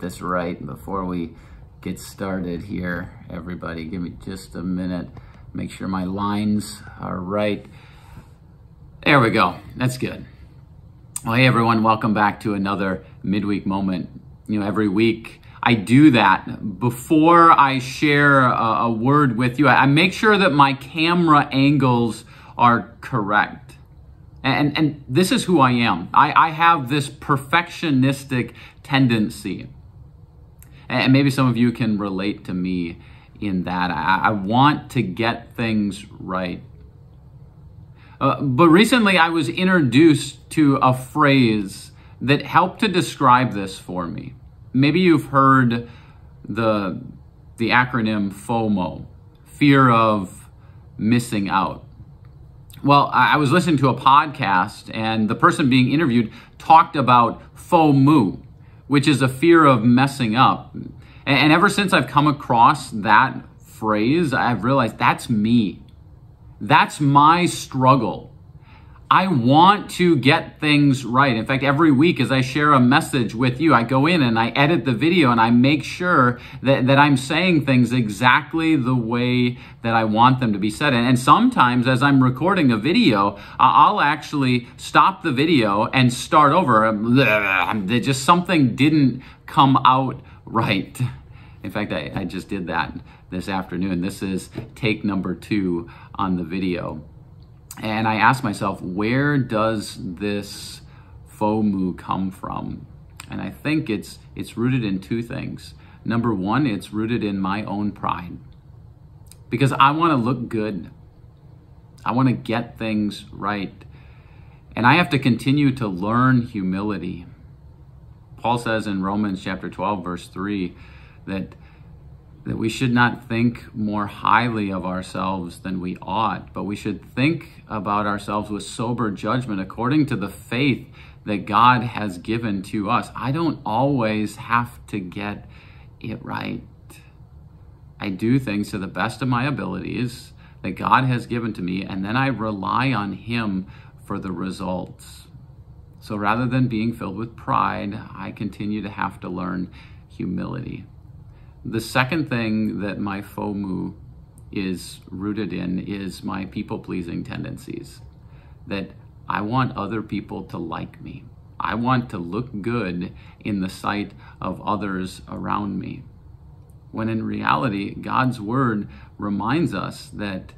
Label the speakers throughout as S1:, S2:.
S1: this right before we get started here, everybody. Give me just a minute. Make sure my lines are right. There we go. That's good. Well, hey everyone, welcome back to another midweek moment. You know, every week I do that before I share a, a word with you. I, I make sure that my camera angles are correct. And, and this is who I am. I, I have this perfectionistic tendency. And maybe some of you can relate to me in that. I, I want to get things right. Uh, but recently I was introduced to a phrase that helped to describe this for me. Maybe you've heard the, the acronym FOMO, fear of missing out. Well, I was listening to a podcast and the person being interviewed talked about FOMU, which is a fear of messing up. And ever since I've come across that phrase, I've realized that's me. That's my struggle. I want to get things right. In fact, every week as I share a message with you, I go in and I edit the video and I make sure that, that I'm saying things exactly the way that I want them to be said. And, and sometimes as I'm recording a video, I'll actually stop the video and start over. Just something didn't come out right. In fact, I, I just did that this afternoon. This is take number two on the video. And I asked myself, where does this FOMU come from? And I think it's it's rooted in two things. Number one, it's rooted in my own pride. Because I want to look good. I want to get things right. And I have to continue to learn humility. Paul says in Romans chapter 12, verse 3, that that we should not think more highly of ourselves than we ought, but we should think about ourselves with sober judgment according to the faith that God has given to us. I don't always have to get it right. I do things to the best of my abilities that God has given to me, and then I rely on Him for the results. So rather than being filled with pride, I continue to have to learn humility. The second thing that my FOMU is rooted in is my people pleasing tendencies. That I want other people to like me. I want to look good in the sight of others around me. When in reality, God's word reminds us that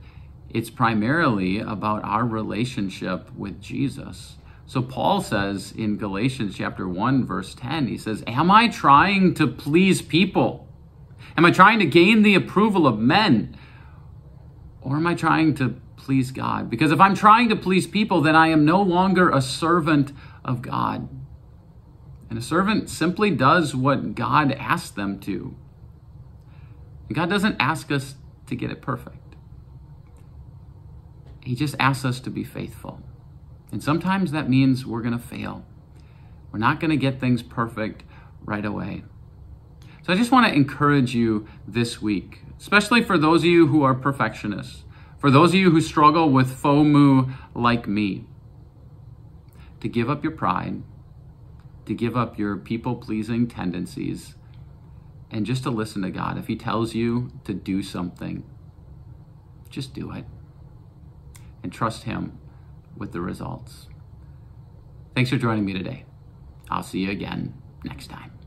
S1: it's primarily about our relationship with Jesus. So Paul says in Galatians chapter 1 verse 10, he says, "Am I trying to please people?" Am I trying to gain the approval of men? Or am I trying to please God? Because if I'm trying to please people, then I am no longer a servant of God. And a servant simply does what God asks them to. And God doesn't ask us to get it perfect. He just asks us to be faithful. And sometimes that means we're going to fail. We're not going to get things perfect right away. So I just want to encourage you this week, especially for those of you who are perfectionists, for those of you who struggle with FOMU like me, to give up your pride, to give up your people pleasing tendencies, and just to listen to God. If He tells you to do something, just do it and trust Him with the results. Thanks for joining me today. I'll see you again next time.